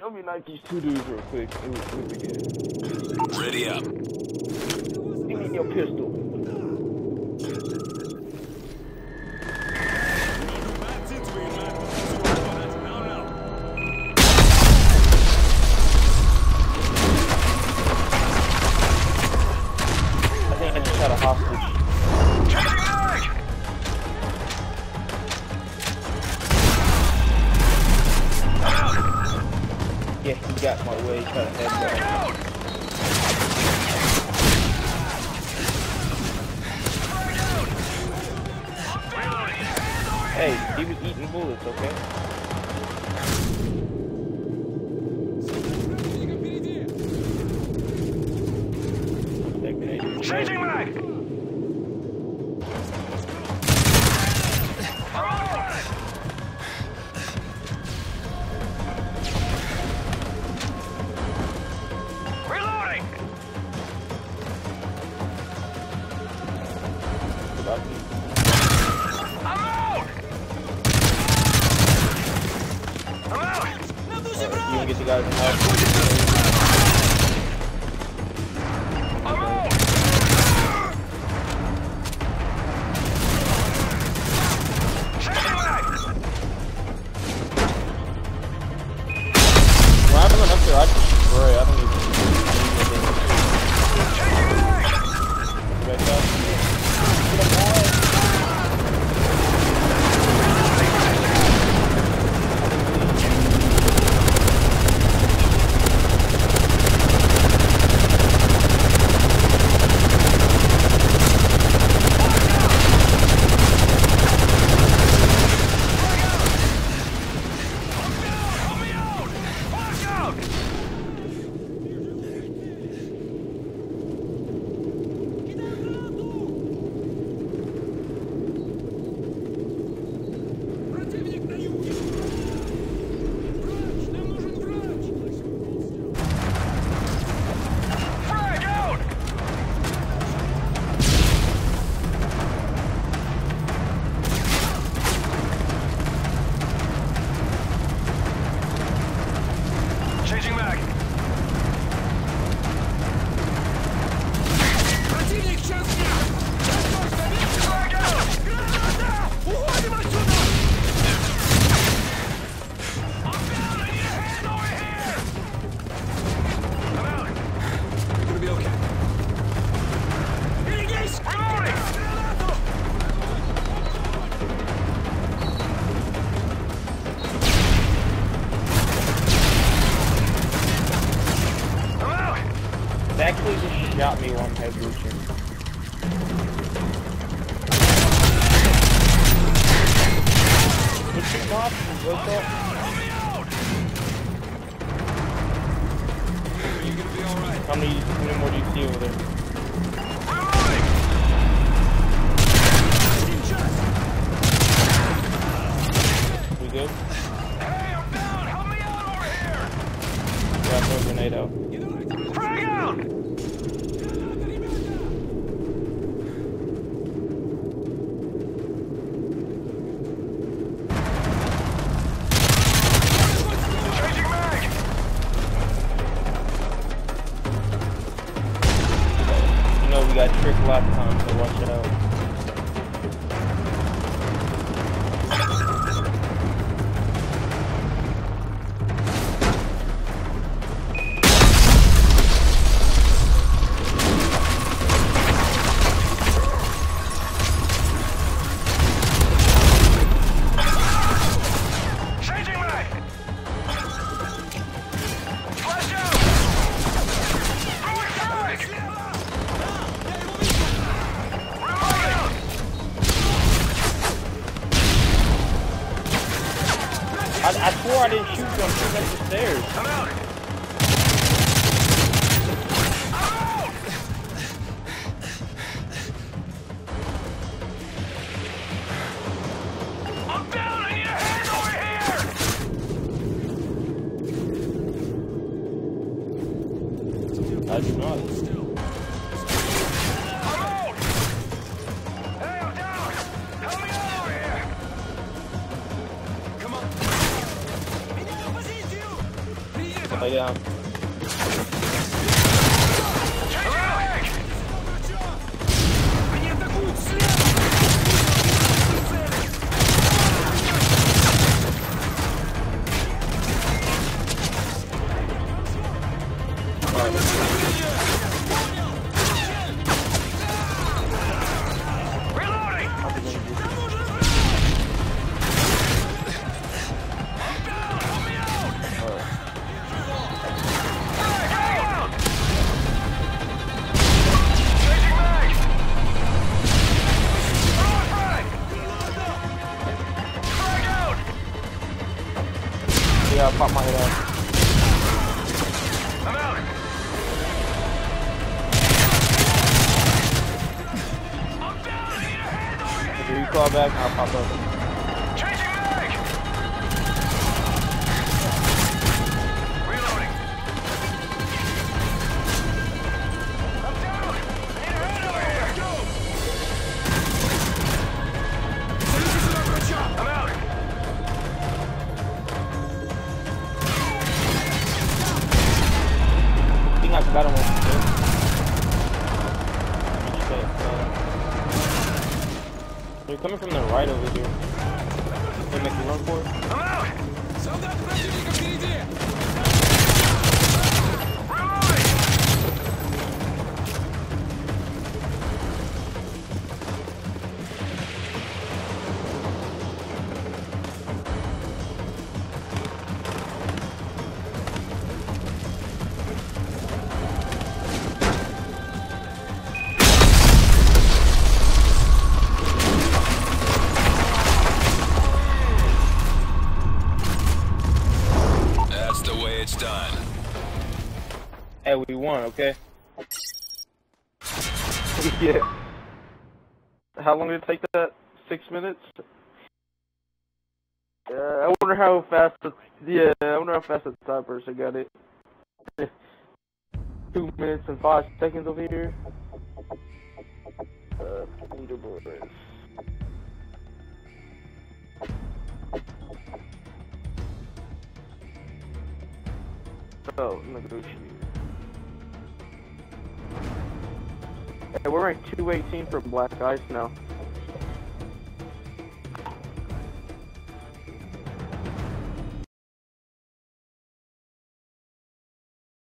Let me knock these two dudes real quick. It was, it was Ready up. Give me your pistol. got my way cut head. Hey, he was eating bullets, okay? out. What? How many, how many more do you see over there? time, so watch out. I didn't shoot them. Shoot up the stairs. Come out. Lay down. Here! back, I'll pop up. They're coming from the right over here. They make you run for it. I'm out! Hey, we won, okay? yeah. How long did it take that? Six minutes? I wonder how fast the yeah, I wonder how fast the time person got it. Two minutes and five seconds over here. Uh, leaderboards. Oh, negotiate. We're ranked 218 for Black Ice now.